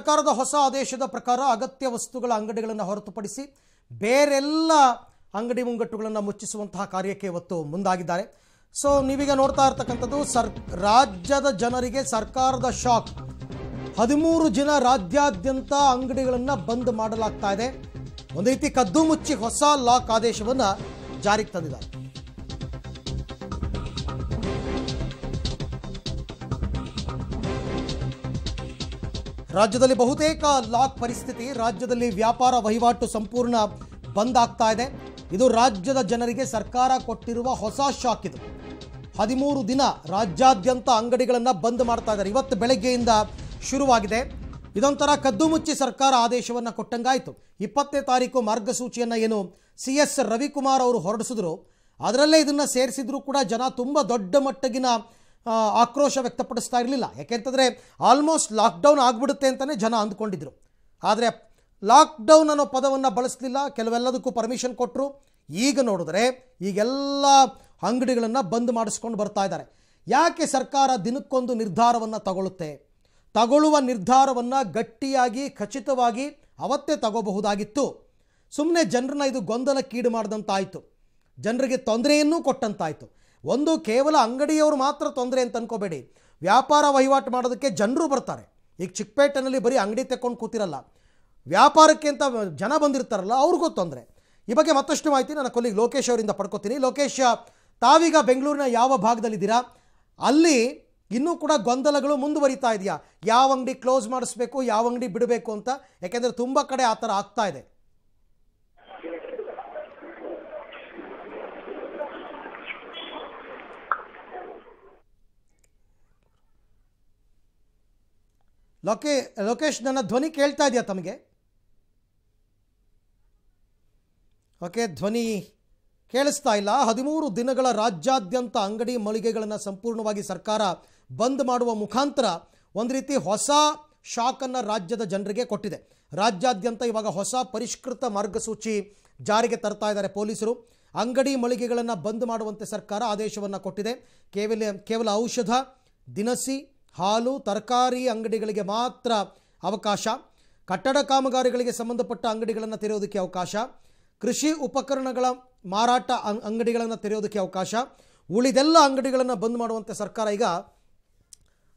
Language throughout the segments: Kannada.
ಸರ್ಕಾರದ ಹೊಸ ಆದೇಶದ ಪ್ರಕಾರ ಅಗತ್ಯ ವಸ್ತುಗಳ ಅಂಗಡಿಗಳನ್ನು ಹೊರತುಪಡಿಸಿ ಬೇರೆಲ್ಲ ಅಂಗಡಿ ಮುಂಗಟ್ಟುಗಳನ್ನು ಮುಚ್ಚಿಸುವಂತಹ ಕಾರ್ಯಕ್ಕೆ ಇವತ್ತು ಮುಂದಾಗಿದ್ದಾರೆ. ಸೊ ನೀವೀಗ ನೋಡ್ತಾ ಇರ್ತಕ್ಕಂಥದ್ದು ಸರ್, ರಾಜ್ಯದ ಜನರಿಗೆ ಸರ್ಕಾರದ ಶಾಕ್. ಹದಿಮೂರು ಜನ ರಾಜ್ಯಾದ್ಯಂತ ಅಂಗಡಿಗಳನ್ನು ಬಂದ್ ಮಾಡಲಾಗ್ತಾ ಇದೆ. ಒಂದು ರೀತಿ ಕದ್ದು ಮುಚ್ಚಿ ಹೊಸ ಲಾಕ್ ಆದೇಶವನ್ನು ಜಾರಿಗೆ ತಂದಿದ್ದಾರೆ. ರಾಜ್ಯದಲ್ಲಿ ಬಹುತೇಕ ಲಾಕ್ ಪರಿಸ್ಥಿತಿ, ರಾಜ್ಯದಲ್ಲಿ ವ್ಯಾಪಾರ ವಹಿವಾಟು ಸಂಪೂರ್ಣ ಬಂದ್ ಆಗ್ತಾ ಇದೆ. ಇದು ರಾಜ್ಯದ ಜನರಿಗೆ ಸರ್ಕಾರ ಕೊಟ್ಟಿರುವ ಹೊಸ ಶಾಕ್ ಇದು. ಹದಿಮೂರು ದಿನ ರಾಜ್ಯಾದ್ಯಂತ ಅಂಗಡಿಗಳನ್ನು ಬಂದ್ ಮಾಡ್ತಾ ಇದ್ದಾರೆ. ಇವತ್ತು ಬೆಳಗ್ಗೆಯಿಂದ ಶುರುವಾಗಿದೆ. ಇದೊಂಥರ ಕದ್ದು ಮುಚ್ಚಿ ಸರ್ಕಾರ ಆದೇಶವನ್ನು ಕೊಟ್ಟಂಗಾಯಿತು. ಇಪ್ಪತ್ತನೇ ತಾರೀಕು ಮಾರ್ಗಸೂಚಿಯನ್ನು ಏನು ಸಿ ರವಿಕುಮಾರ್ ಅವರು ಹೊರಡಿಸಿದ್ರು. ಅದರಲ್ಲೇ ಇದನ್ನು ಸೇರಿಸಿದ್ರು ಕೂಡ ಜನ ತುಂಬ ದೊಡ್ಡ ಮಟ್ಟಗಿನ ಆಕ್ರೋಶ ವ್ಯಕ್ತಪಡಿಸ್ತಾ ಇರಲಿಲ್ಲ. ಯಾಕೆಂತಂದರೆ ಆಲ್ಮೋಸ್ಟ್ ಲಾಕ್ಡೌನ್ ಆಗಿಬಿಡುತ್ತೆ ಅಂತಲೇ ಜನ ಅಂದ್ಕೊಂಡಿದ್ರು. ಆದರೆ ಲಾಕ್ಡೌನ್ ಅನ್ನೋ ಪದವನ್ನು ಬಳಸಲಿಲ್ಲ, ಕೆಲವೆಲ್ಲದಕ್ಕೂ ಪರ್ಮಿಷನ್ ಕೊಟ್ಟರು ಈಗ ನೋಡಿದ್ರೆ ಈಗೆಲ್ಲ ಅಂಗಡಿಗಳನ್ನು ಬಂದ್ ಮಾಡಿಸ್ಕೊಂಡು ಬರ್ತಾ ಇದ್ದಾರೆ. ಯಾಕೆ ಸರ್ಕಾರ ದಿನಕ್ಕೊಂದು ನಿರ್ಧಾರವನ್ನು ತಗೊಳ್ಳುತ್ತೆ ತಗೊಳ್ಳುವ ನಿರ್ಧಾರವನ್ನು ಗಟ್ಟಿಯಾಗಿ, ಖಚಿತವಾಗಿ ಅವತ್ತೇ ತಗೋಬಹುದಾಗಿತ್ತು. ಸುಮ್ಮನೆ ಜನರನ್ನ ಇದು ಗೊಂದಲಕ್ಕೀಡು ಮಾಡಿದಂತಾಯಿತು. ಜನರಿಗೆ ತೊಂದರೆಯನ್ನೂ ಕೊಟ್ಟಂತಾಯಿತು. ಒಂದು ಕೇವಲ ಅಂಗಡಿಯವರು ಮಾತ್ರ ತೊಂದರೆ ಅಂತ ಅನ್ಕೋಬೇಡಿ. ವ್ಯಾಪಾರ ವಹಿವಾಟು ಮಾಡೋದಕ್ಕೆ ಜನರು ಬರ್ತಾರೆ. ಈಗ ಚಿಕ್ಕಪೇಟೆನಲ್ಲಿ ಬರೀ ಅಂಗಡಿ ತೆಕ್ಕೊಂಡು ಕೂತಿರಲ್ಲ. ವ್ಯಾಪಾರಕ್ಕೆ ಅಂತ ಜನ ಬಂದಿರ್ತಾರಲ್ಲ, ಅವ್ರಿಗೂ ತೊಂದರೆ. ಈ ಬಗ್ಗೆ ಮತ್ತಷ್ಟು ಮಾಹಿತಿ ನನ್ನ ಕೊಲ್ಲಿಗೆ ಲೋಕೇಶ್ ಅವರಿಂದ ಪಡ್ಕೋತೀನಿ. ಲೋಕೇಶ್, ತಾವೀಗ ಬೆಂಗಳೂರಿನ ಯಾವ ಭಾಗದಲ್ಲಿದ್ದೀರಾ? ಅಲ್ಲಿ ಇನ್ನೂ ಕೂಡ ಗೊಂದಲಗಳು ಮುಂದುವರಿತಾ ಇದೆಯಾ? ಯಾವ ಅಂಗಡಿ ಕ್ಲೋಸ್ ಮಾಡಿಸ್ಬೇಕು, ಯಾವ ಅಂಗಡಿ ಬಿಡಬೇಕು ಅಂತ? ಯಾಕೆಂದರೆ ತುಂಬ ಕಡೆ ಆ ಥರ ಆಗ್ತಾ ಇದೆ. ಲೋಕೇ, ಲೋಕೇಶ್, ನನ್ನ ಧ್ವನಿ ಕೇಳ್ತಾ ಇದೆಯಾ ತಮಗೆ? ಓಕೆ, ಧ್ವನಿ ಕೇಳಿಸ್ತಾ ಇಲ್ಲ. ಹದಿಮೂರು ದಿನಗಳ ರಾಜ್ಯಾದ್ಯಂತ ಅಂಗಡಿ ಮಳಿಗೆಗಳನ್ನು ಸಂಪೂರ್ಣವಾಗಿ ಸರ್ಕಾರ ಬಂದ್ ಮಾಡುವ ಮುಖಾಂತರ ಒಂದು ರೀತಿ ಹೊಸ ಶಾಕನ್ನು ರಾಜ್ಯದ ಜನರಿಗೆ ಕೊಟ್ಟಿದೆ. ರಾಜ್ಯಾದ್ಯಂತ ಇವಾಗ ಹೊಸ ಪರಿಷ್ಕೃತ ಮಾರ್ಗಸೂಚಿ ಜಾರಿಗೆ ತರ್ತಾ ಇದ್ದಾರೆ ಪೊಲೀಸರು. ಅಂಗಡಿ ಮಳಿಗೆಗಳನ್ನು ಬಂದ್ ಮಾಡುವಂತೆ ಸರ್ಕಾರ ಆದೇಶವನ್ನು ಕೊಟ್ಟಿದೆ. ಕೇವಲ ಕೇವಲ ಔಷಧ, ದಿನಸಿ ಹಾಲು, ತರಕಾರಿ ಅಂಗಡಿಗಳಿಗೆ ಮಾತ್ರ ಅವಕಾಶ. ಕಟ್ಟಡ ಕಾಮಗಾರಿಗಳಿಗೆ ಸಂಬಂಧಪಟ್ಟ ಅಂಗಡಿಗಳನ್ನು ತೆರೆಯೋದಕ್ಕೆ ಅವಕಾಶ. ಕೃಷಿ ಉಪಕರಣಗಳ ಮಾರಾಟ ಅಂಗಡಿಗಳನ್ನು ತೆರೆಯೋದಕ್ಕೆ ಅವಕಾಶ. ಉಳಿದೆಲ್ಲ ಅಂಗಡಿಗಳನ್ನು ಬಂದ್ ಮಾಡುವಂತೆ ಸರ್ಕಾರ ಈಗ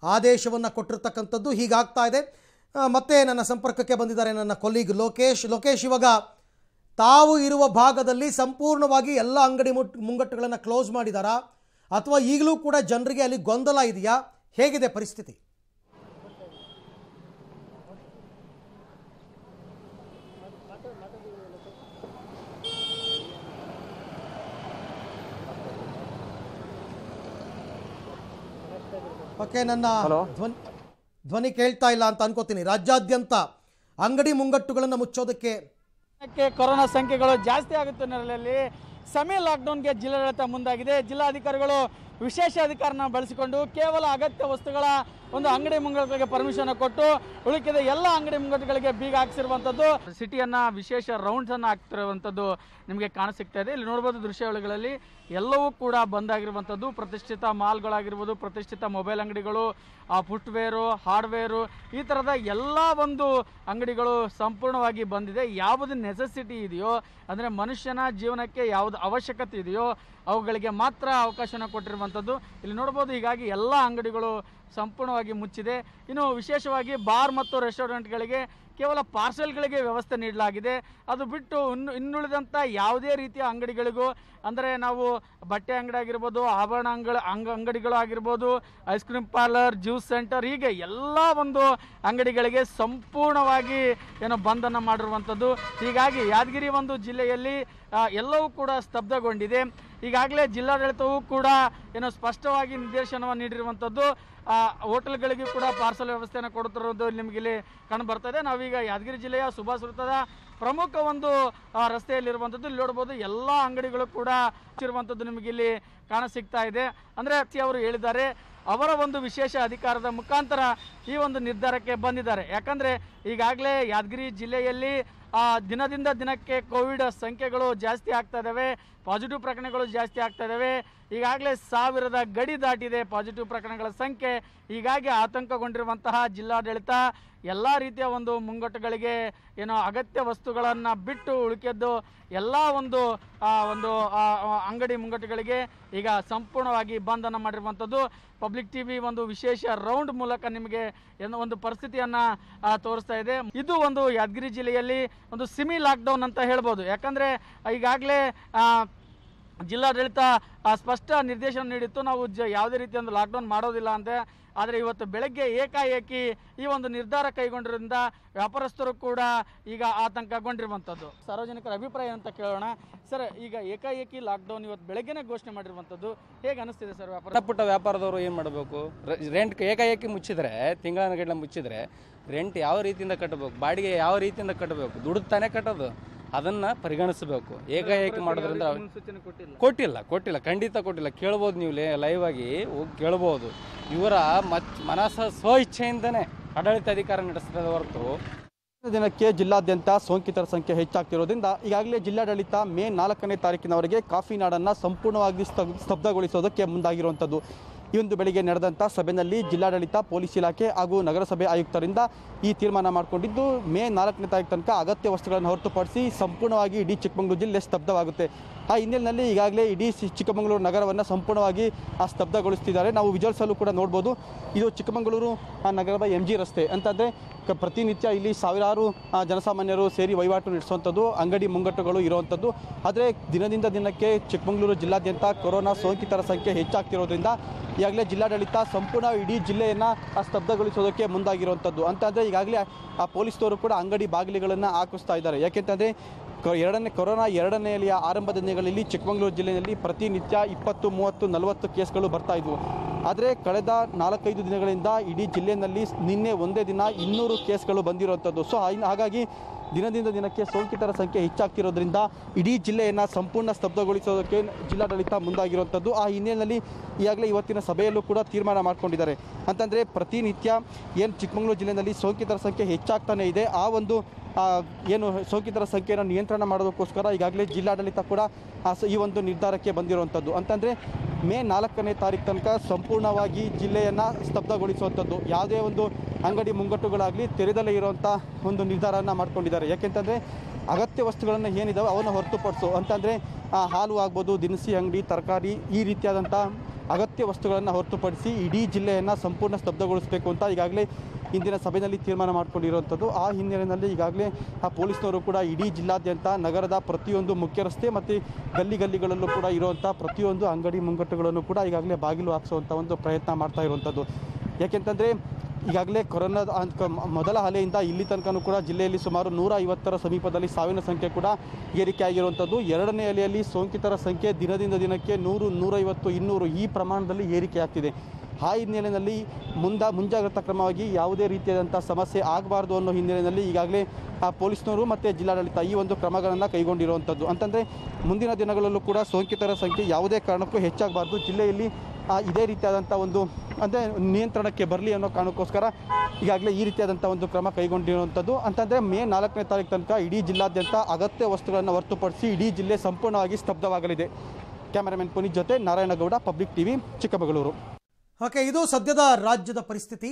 ಆದೇಶವನ್ನು ಕೊಟ್ಟಿರ್ತಕ್ಕಂಥದ್ದು ಹೀಗಾಗ್ತಾ ಇದೆ. ಮತ್ತೆ ನನ್ನ ಸಂಪರ್ಕಕ್ಕೆ ಬಂದಿದ್ದಾರೆ ನನ್ನ ಕೊಲೀಗ್ ಲೋಕೇಶ್. ಲೋಕೇಶ್, ಇವಾಗ ತಾವು ಇರುವ ಭಾಗದಲ್ಲಿ ಸಂಪೂರ್ಣವಾಗಿ ಎಲ್ಲ ಅಂಗಡಿ ಮುಟ್, ಮುಂಗಟ್ಟುಗಳನ್ನು ಕ್ಲೋಸ್ ಮಾಡಿದಾರಾ? ಅಥವಾ ಈಗಲೂ ಕೂಡ ಜನರಿಗೆ ಅಲ್ಲಿ ಗೊಂದಲ ಇದೆಯಾ? ಹೇಗಿದೆ ಪರಿಸ್ಥಿತಿ? ಓಕೆ ನನ್ನ ಧ್ವನಿ ಧ್ವನಿ ಕೇಳ್ತಾ ಇಲ್ಲ ಅಂತ ಅನ್ಕೋತೀನಿ. ರಾಜ್ಯಾದ್ಯಂತ ಅಂಗಡಿ ಮುಂಗಟ್ಟುಗಳನ್ನು ಮುಚ್ಚೋದಕ್ಕೆ ಕ್ಕೆ ಕೊರೋನಾ ಸಂಖ್ಯೆಗಳು ಜಾಸ್ತಿ ಆಗುತ್ತೆ ಹಿನ್ನೆಲೆಯಲ್ಲಿ ಸಮಯ ಲಾಕ್ಡೌನ್ಗೆ ಜಿಲ್ಲಾಡಳಿತ ಮುಂದಾಗಿದೆ. ಜಿಲ್ಲಾಧಿಕಾರಿಗಳು ವಿಶೇಷ ಅಧಿಕಾರನ ಬಳಸಿಕೊಂಡು ಕೇವಲ ಅಗತ್ಯ ವಸ್ತುಗಳ ಒಂದು ಅಂಗಡಿ ಮುಂಗಟ್ಟುಗಳಿಗೆ ಪರ್ಮಿಷನ್ ಕೊಟ್ಟು ಉಳಿಕಿದ ಎಲ್ಲ ಅಂಗಡಿ ಮುಂಗಟ್ಟುಗಳಿಗೆ ಬೀಗ ಹಾಕ್ಸಿರುವಂಥದ್ದು ಸಿಟಿಯನ್ನ ವಿಶೇಷ ರೌಂಡ್ಸ್ ಅನ್ನ ಹಾಕ್ತಿರುವಂಥದ್ದು ನಿಮಗೆ ಕಾಣಸಿಗ್ತಾ ಇದೆ. ಇಲ್ಲಿ ನೋಡಬಹುದು ದೃಶ್ಯಗಳಲ್ಲಿ ಎಲ್ಲವೂ ಕೂಡ ಬಂದಾಗಿರುವಂಥದ್ದು ಪ್ರತಿಷ್ಠಿತ ಮಾಲ್ಗಳಾಗಿರ್ಬೋದು, ಪ್ರತಿಷ್ಠಿತ ಮೊಬೈಲ್ ಅಂಗಡಿಗಳು ಫುಟ್ವೇರು ಹಾರ್ಡ್ವೇರು ಈ ಥರದ ಎಲ್ಲ ಒಂದು ಅಂಗಡಿಗಳು ಸಂಪೂರ್ಣವಾಗಿ ಬಂದಿದೆ. ಯಾವುದು ನೆಸೆಸಿಟಿ ಇದೆಯೋ, ಅಂದರೆ ಮನುಷ್ಯನ ಜೀವನಕ್ಕೆ ಯಾವುದು ಅವಶ್ಯಕತೆ ಇದೆಯೋ, ಅವುಗಳಿಗೆ ಮಾತ್ರ ಅವಕಾಶನ ಕೊಟ್ಟಿರುವಂಥದ್ದು ಇಲ್ಲಿ ನೋಡ್ಬೋದು ಹೀಗಾಗಿ ಎಲ್ಲ ಅಂಗಡಿಗಳು ಸಂಪೂರ್ಣವಾಗಿ ಮುಚ್ಚಿದೆ. ಇನ್ನು ವಿಶೇಷವಾಗಿ ಬಾರ್ ಮತ್ತು ರೆಸ್ಟೋರೆಂಟ್ಗಳಿಗೆ ಕೇವಲ ಪಾರ್ಸೆಲ್ಗಳಿಗೆ ವ್ಯವಸ್ಥೆ ನೀಡಲಾಗಿದೆ. ಅದು ಬಿಟ್ಟು ಇನ್ನು ಇನ್ನುಳಿದಂಥ ಯಾವುದೇ ರೀತಿಯ ಅಂಗಡಿಗಳಿಗೂ, ಅಂದರೆ ನಾವು ಬಟ್ಟೆ ಅಂಗಡಿ ಆಗಿರ್ಬೋದು, ಆಭರಣ ಅಂಗಡಿ, ಅಂಗ, ಅಂಗಡಿಗಳು ಆಗಿರ್ಬೋದು, ice cream parlour, juice centre, ಹೀಗೆ ಎಲ್ಲ ಒಂದು ಅಂಗಡಿಗಳಿಗೆ ಸಂಪೂರ್ಣವಾಗಿ ಏನೋ ಬಂಧನ ಮಾಡಿರುವಂಥದ್ದು. ಹೀಗಾಗಿ ಯಾದಗಿರಿ ಒಂದು ಜಿಲ್ಲೆಯಲ್ಲಿ ಎಲ್ಲವೂ ಕೂಡ ಸ್ತಬ್ಧಗೊಂಡಿದೆ. ಈಗಾಗಲೇ ಜಿಲ್ಲಾಡಳಿತವು ಕೂಡ ಏನೋ ಸ್ಪಷ್ಟವಾಗಿ ನಿರ್ದೇಶನವನ್ನು ನೀಡಿರುವಂಥದ್ದು. ಹೋಟೆಲ್ಗಳಿಗೆ ಕೂಡ ಪಾರ್ಸಲ್ ವ್ಯವಸ್ಥೆಯನ್ನು ಕೊಡುತ್ತಿರೋದು ನಿಮಗೆ ಇಲ್ಲಿ ಕಂಡು ನಾವೀಗ ಯಾದಗಿರಿ ಜಿಲ್ಲೆಯ ಸುಭಾಷ್ ವೃತ್ತದ ಪ್ರಮುಖ ಒಂದು ರಸ್ತೆಯಲ್ಲಿರುವಂಥದ್ದು. ಇಲ್ಲಿ ನೋಡ್ಬೋದು ಎಲ್ಲ ಅಂಗಡಿಗಳು ಕೂಡ ಇರುವಂಥದ್ದು ನಿಮಗಿಲ್ಲಿ ಕಾಣ ಸಿಗ್ತಾ ಇದೆ. ಅಂದರೆ ಅವರು ಹೇಳಿದ್ದಾರೆ ಅವರ ಒಂದು ವಿಶೇಷ ಅಧಿಕಾರದ ಮುಖಾಂತರ ಈ ಒಂದು ನಿರ್ಧಾರಕ್ಕೆ ಬಂದಿದ್ದಾರೆ. ಯಾಕಂದರೆ ಈಗಾಗಲೇ ಯಾದಗಿರಿ ಜಿಲ್ಲೆಯಲ್ಲಿ ದಿನದಿಂದ ದಿನಕ್ಕೆ ಕೋವಿಡ್ ಸಂಖ್ಯೆಗಳು ಜಾಸ್ತಿ ಆಗ್ತಾ ಇದ್ದಾವೆ ಪಾಸಿಟಿವ್ ಪ್ರಕರಣಗಳು ಜಾಸ್ತಿ ಆಗ್ತಾ ಇದ್ದಾವೆ ಈಗಾಗಲೇ ಸಾವಿರದ ಗಡಿ ದಾಟಿದೆ. ಪಾಸಿಟಿವ್ ಪ್ರಕರಣಗಳ ಸಂಖ್ಯೆ ಹೀಗಾಗಿ ಆತಂಕಗೊಂಡಿರುವಂತಹ ಜಿಲ್ಲಾಡಳಿತ ಎಲ್ಲ ರೀತಿಯ ಒಂದು ಮುಂಗಟ್ಟುಗಳಿಗೆ ಏನೋ ಅಗತ್ಯ ವಸ್ತುಗಳನ್ನು ಬಿಟ್ಟು ಉಳಿಕೆದ್ದು ಎಲ್ಲ ಒಂದು ಒಂದು ಅಂಗಡಿ ಮುಂಗಟ್ಟುಗಳಿಗೆ ಈಗ ಸಂಪೂರ್ಣವಾಗಿ ಬಂಧನ ಮಾಡಿರುವಂಥದ್ದು. ಪಬ್ಲಿಕ್ ಟಿವಿ ಒಂದು ವಿಶೇಷ ರೌಂಡ್ ಮೂಲಕ ನಿಮಗೆ ಒಂದು ಪರಿಸ್ಥಿತಿಯನ್ನು ತೋರಿಸ್ತಾ ಇದೆ. ಇದು ಒಂದು ಯಾದಗಿರಿ ಜಿಲ್ಲೆಯಲ್ಲಿ ಒಂದು ಸಿಮಿ ಲಾಕ್ಡೌನ್ ಅಂತ ಹೇಳ್ಬೋದು. ಯಾಕಂದ್ರೆ ಈಗಾಗಲೇ ಜಿಲ್ಲಾಡಳಿತ ಸ್ಪಷ್ಟ ನಿರ್ದೇಶನ ನೀಡಿತ್ತು. ನಾವು ಜ, ಯಾವುದೇ ರೀತಿಯ ಒಂದು ಲಾಕ್ಡೌನ್ ಮಾಡೋದಿಲ್ಲ ಅಂತೆ. ಆದರೆ ಇವತ್ತು ಬೆಳಗ್ಗೆ ಏಕಾಏಕಿ ಈ ಒಂದು ನಿರ್ಧಾರ ಕೈಗೊಂಡಿರೋದ್ರಿಂದ ವ್ಯಾಪಾರಸ್ಥರು ಕೂಡ ಈಗ ಆತಂಕಗೊಂಡಿರುವಂಥದ್ದು. ಸಾರ್ವಜನಿಕರ ಅಭಿಪ್ರಾಯ ಅಂತ ಕೇಳೋಣ. ಸರ್, ಈಗ ಏಕಾಏಕಿ ಲಾಕ್ಡೌನ್ ಇವತ್ತು ಬೆಳಗ್ಗೆನೇ ಘೋಷಣೆ ಮಾಡಿರುವಂಥದ್ದು. ಹೇಗೆ ಅನಿಸ್ತಿದೆ ಸರ್ ವ್ಯಾಪಾರ? ಪುಟ್ಟ ವ್ಯಾಪಾರದವರು ಏನು ಮಾಡಬೇಕು? ರೆಂಟ್ ಏಕಾಏಕಿ ಮುಚ್ಚಿದರೆ ತಿಂಗಳ ಮುಚ್ಚಿದ್ರೆ ರೆಂಟ್ ಯಾವ ರೀತಿಯಿಂದ ಕಟ್ಟಬೇಕು? ಬಾಡಿಗೆ ಯಾವ ರೀತಿಯಿಂದ ಕಟ್ಟಬೇಕು? ದುಡ್ಡು ತಾನೇ ಕಟ್ಟೋದು. ಅದನ್ನ ಪರಿಗಣಿಸಬೇಕು. ಏಕಾಏಕಿ ಮಾಡೋದ್ರಿಂದ ಕೊಟ್ಟಿಲ್ಲ. ಕೊಟ್ಟಿಲ್ಲ ಕೊಟ್ಟಿಲ್ಲ ಖಂಡಿತ ಕೊಟ್ಟಿಲ್ಲ. ಕೇಳ್ಬೋದು ನೀವು ಲೈವ್ ಆಗಿ ಹೋಗಿ ಕೇಳ್ಬೋದು. ಇವರ ಮತ್ ಮನಸ್ಸ ಸ್ವ ಇಚ್ಛೆಯಿಂದನೇ ಆಡಳಿತಾಧಿಕಾರ ನಡೆಸ್ತದೆ ಹೊರತು. ದಿನಕ್ಕೆ ಜಿಲ್ಲಾದ್ಯಂತ ಸೋಂಕಿತರ ಸಂಖ್ಯೆ ಹೆಚ್ಚಾಗ್ತಿರೋದ್ರಿಂದ ಈಗಾಗಲೇ ಜಿಲ್ಲಾಡಳಿತ ಮೇ ನಾಲ್ಕನೇ ತಾರೀಕಿನವರೆಗೆ ಕಾಫಿ ನಾಡನ್ನು ಸಂಪೂರ್ಣವಾಗಿ ಸ್ತಬ್- ಸ್ತಬ್ಧಗೊಳಿಸೋದಕ್ಕೆ ಮುಂದಾಗಿರುವಂಥದ್ದು. ಈ ಒಂದು ಬೆಳಿಗ್ಗೆ ನಡೆದಂಥ ಸಭೆಯಲ್ಲಿ ಜಿಲ್ಲಾಡಳಿತ, ಪೊಲೀಸ್ ಇಲಾಖೆ ಹಾಗೂ ನಗರಸಭೆ ಆಯುಕ್ತರಿಂದ ಈ ತೀರ್ಮಾನ ಮಾಡಿಕೊಂಡಿದ್ದು, ಮೇ ನಾಲ್ಕನೇ ತಾರೀಕು ತನಕ ಅಗತ್ಯ ವಸ್ತುಗಳನ್ನು ಹೊರತುಪಡಿಸಿ ಸಂಪೂರ್ಣವಾಗಿ ಇಡೀ ಚಿಕ್ಕಮಗಳೂರು ಜಿಲ್ಲೆ ಸ್ತಬ್ಧವಾಗುತ್ತೆ. ಆ ಹಿನ್ನೆಲೆಯಲ್ಲಿ ಈಗಾಗಲೇ ಇಡೀ ಚಿಕ್ಕಮಗಳೂರು ನಗರವನ್ನು ಸಂಪೂರ್ಣವಾಗಿ, ಆ, ಸ್ತಬ್ಧಗೊಳಿಸ್ತಿದ್ದಾರೆ. ನಾವು ವಿಜುವಲ್ಸಲ್ಲೂ ಕೂಡ ನೋಡ್ಬೋದು. ಇದು ಚಿಕ್ಕಮಗಳೂರು ನಗರದ ಎಂ ಜಿ ರಸ್ತೆ. ಅಂತಂದರೆ ಪ್ರತಿನಿತ್ಯ ಇಲ್ಲಿ ಸಾವಿರಾರು ಜನಸಾಮಾನ್ಯರು ಸೇರಿ ವಹಿವಾಟು ನಡೆಸುವಂಥದ್ದು, ಅಂಗಡಿ ಮುಂಗಟ್ಟುಗಳು ಇರುವಂಥದ್ದು. ಆದರೆ, ದಿನದಿಂದ ದಿನಕ್ಕೆ ಚಿಕ್ಕಮಗಳೂರು ಜಿಲ್ಲಾದ್ಯಂತ ಕೊರೋನಾ ಸೋಂಕಿತರ ಸಂಖ್ಯೆ ಹೆಚ್ಚಾಗ್ತಿರೋದ್ರಿಂದ, ಈಗಾಗಲೇ ಜಿಲ್ಲಾಡಳಿತ ಸಂಪೂರ್ಣ ಇಡೀ ಜಿಲ್ಲೆಯನ್ನು ಸ್ತಬ್ಧಗೊಳಿಸೋದಕ್ಕೆ ಮುಂದಾಗಿರುವಂಥದ್ದು. ಅಂತಂದರೆ, ಈಗಾಗಲೇ, ಆ ಪೊಲೀಸ್ನವರು ಕೂಡ ಅಂಗಡಿ ಬಾಗಿಲುಗಳನ್ನು ಹಾಕಿಸ್ತಾ ಇದ್ದಾರೆ. ಯಾಕೆಂತಂದರೆ ಎರಡನೇ ಕೊರೋನಾ ಎರಡನೇ ಅಲೆಯ ಆರಂಭದ ದಿನಗಳಲ್ಲಿ ಚಿಕ್ಕಮಗಳೂರು ಜಿಲ್ಲೆಯಲ್ಲಿ ಪ್ರತಿನಿತ್ಯ ಇಪ್ಪತ್ತು, ಮೂವತ್ತು, ನಲವತ್ತು ಕೇಸ್ಗಳು ಬರ್ತಾ ಇದ್ವು. ಆದರೆ ಕಳೆದ ನಾಲ್ಕೈದು ದಿನಗಳಿಂದ ಇಡೀ ಜಿಲ್ಲೆಯಲ್ಲಿ ನಿನ್ನೆ ಒಂದೇ ದಿನ ಇನ್ನೂರು ಕೇಸ್ಗಳು ಬಂದಿರುವಂಥದ್ದು ಸೊ ಹಾಗಾಗಿ ದಿನದಿಂದ ದಿನಕ್ಕೆ ಸೋಂಕಿತರ ಸಂಖ್ಯೆ ಹೆಚ್ಚಾಗ್ತಿರೋದ್ರಿಂದ ಇಡೀ ಜಿಲ್ಲೆಯನ್ನು ಸಂಪೂರ್ಣ ಸ್ತಬ್ಧಗೊಳಿಸೋದಕ್ಕೆ ಜಿಲ್ಲಾಡಳಿತ ಮುಂದಾಗಿರುವಂಥದ್ದು. ಆ ಹಿನ್ನೆಲೆಯಲ್ಲಿ ಈಗಾಗಲೇ ಇವತ್ತಿನ ಸಭೆಯಲ್ಲೂ ಕೂಡ ತೀರ್ಮಾನ ಮಾಡಿಕೊಂಡಿದ್ದಾರೆ. ಅಂತಂದರೆ ಪ್ರತಿನಿತ್ಯ ಏನು ಚಿಕ್ಕಮಗಳೂರು ಜಿಲ್ಲೆಯಲ್ಲಿ ಸೋಂಕಿತರ ಸಂಖ್ಯೆ ಹೆಚ್ಚಾಗ್ತಾನೆ ಇದೆ, ಆ ಒಂದು ಏನು ಸೋಂಕಿತರ ಸಂಖ್ಯೆಯನ್ನು ನಿಯಂತ್ರಣ ಮಾಡೋದಕ್ಕೋಸ್ಕರ ಈಗಾಗಲೇ ಜಿಲ್ಲಾಡಳಿತ ಕೂಡ ಈ ಒಂದು ನಿರ್ಧಾರಕ್ಕೆ ಬಂದಿರುವಂಥದ್ದು. ಅಂತಂದರೆ ಮೇ ನಾಲ್ಕನೇ ತಾರೀಕು ತನಕ ಸಂಪೂರ್ಣವಾಗಿ ಜಿಲ್ಲೆಯನ್ನು ಸ್ತಬ್ಧಗೊಳಿಸುವಂಥದ್ದು. ಯಾವುದೇ ಒಂದು ಅಂಗಡಿ ಮುಂಗಟ್ಟುಗಳಾಗಲಿ ತೆರೆದಲ್ಲೇ ಇರುವಂಥ ಒಂದು ನಿರ್ಧಾರವನ್ನು ಮಾಡ್ಕೊಂಡಿದ್ದಾರೆ. ಯಾಕೆಂತಂದರೆ ಅಗತ್ಯ ವಸ್ತುಗಳನ್ನು ಏನಿದಾವೆ ಅವನ್ನು ಹೊರತುಪಡಿಸು. ಅಂತಂದರೆ ಹಾಲು ಆಗ್ಬೋದು, ದಿನಸಿ ಅಂಗಡಿ, ತರಕಾರಿ, ಈ ರೀತಿಯಾದಂಥ ಅಗತ್ಯ ವಸ್ತುಗಳನ್ನು ಹೊರತುಪಡಿಸಿ ಇಡೀ ಜಿಲ್ಲೆಯನ್ನು ಸಂಪೂರ್ಣ ಸ್ತಬ್ಧಗೊಳಿಸಬೇಕು ಅಂತ ಈಗಾಗಲೇ ಇಂದಿನ ಸಭೆಯಲ್ಲಿ ತೀರ್ಮಾನ ಮಾಡಿಕೊಂಡಿರುವಂಥದ್ದು ಆ ಹಿನ್ನೆಲೆಯಲ್ಲಿ ಈಗಾಗಲೇ ಆ ಪೊಲೀಸ್ನವರು ಕೂಡ ಇಡೀ ಜಿಲ್ಲಾದ್ಯಂತ ನಗರದ ಪ್ರತಿಯೊಂದು ಮುಖ್ಯ ರಸ್ತೆ ಮತ್ತು ಗಲ್ಲಿ ಗಲ್ಲಿಗಳಲ್ಲೂ ಕೂಡ ಇರುವಂಥ ಪ್ರತಿಯೊಂದು ಅಂಗಡಿ ಮುಂಗಟ್ಟುಗಳನ್ನು ಕೂಡ ಈಗಾಗಲೇ ಬಾಗಿಲು ಹಾಕಿಸುವಂಥ ಒಂದು ಪ್ರಯತ್ನ ಮಾಡ್ತಾ ಇರುವಂಥದ್ದು ಯಾಕೆಂತಂದರೆ ಈಗಾಗಲೇ ಕೊರೋನಾ ಮೊದಲ ಅಲೆಯಿಂದ ಇಲ್ಲಿ ತನಕನೂ ಕೂಡ ಜಿಲ್ಲೆಯಲ್ಲಿ ಸುಮಾರು ನೂರ ಐವತ್ತರ ಸಮೀಪದಲ್ಲಿ ಸಾವಿನ ಸಂಖ್ಯೆ ಕೂಡ ಏರಿಕೆ ಆಗಿರುವಂಥದ್ದು ಎರಡನೇ ಅಲೆಯಲ್ಲಿ ಸೋಂಕಿತರ ಸಂಖ್ಯೆ ದಿನದಿಂದ ದಿನಕ್ಕೆ ನೂರು, ನೂರೈವತ್ತು, ಇನ್ನೂರು ಈ ಪ್ರಮಾಣದಲ್ಲಿ ಏರಿಕೆ ಆಗ್ತಿದೆ ಆ ಹಿನ್ನೆಲೆಯಲ್ಲಿ ಮುಂದ, ಮುಂಜಾಗ್ರತಾ ಕ್ರಮವಾಗಿ ಯಾವುದೇ ರೀತಿಯಾದಂಥ ಸಮಸ್ಯೆ ಆಗಬಾರ್ದು ಅನ್ನೋ ಹಿನ್ನೆಲೆಯಲ್ಲಿ ಈಗಾಗಲೇ, ಆ ಪೊಲೀಸ್ನವರು ಮತ್ತು ಜಿಲ್ಲಾಡಳಿತ ಈ ಒಂದು ಕ್ರಮಗಳನ್ನು ಕೈಗೊಂಡಿರುವಂಥದ್ದು. ಅಂತಂದರೆ, ಮುಂದಿನ ದಿನಗಳಲ್ಲೂ ಕೂಡ ಸೋಂಕಿತರ ಸಂಖ್ಯೆ ಯಾವುದೇ ಕಾರಣಕ್ಕೂ ಹೆಚ್ಚಾಗಬಾರ್ದು. ಜಿಲ್ಲೆಯಲ್ಲಿ ಇದೇ ರೀತಿಯಾದಂಥ ಒಂದು ಅಂದರೆ ನಿಯಂತ್ರಣಕ್ಕೆ ಬರಲಿ ಅನ್ನೋ ಕಾರಣಕ್ಕೋಸ್ಕರ ಈಗಾಗಲೇ ಈ ರೀತಿಯಾದಂಥ ಒಂದು ಕ್ರಮ ಕೈಗೊಂಡಿರುವಂಥದ್ದು. ಅಂತಂದರೆ ಮೇ ನಾಲ್ಕನೇ ತಾರೀಕು ತನಕ ಇಡೀ ಜಿಲ್ಲಾದ್ಯಂತ ಅಗತ್ಯ ವಸ್ತುಗಳನ್ನು ಹೊರತುಪಡಿಸಿ ಇಡೀ ಜಿಲ್ಲೆ ಸಂಪೂರ್ಣವಾಗಿ ಸ್ತಬ್ಧವಾಗಲಿದೆ. ಕ್ಯಾಮರಾಮನ್ ಪುನೀತ್ ಜೊತೆ Narayanagowda, public TV, Chikkamagaluru. Okay, ಇದು ಸದ್ಯದ ರಾಜ್ಯದ ಪರಿಸ್ಥಿತಿ.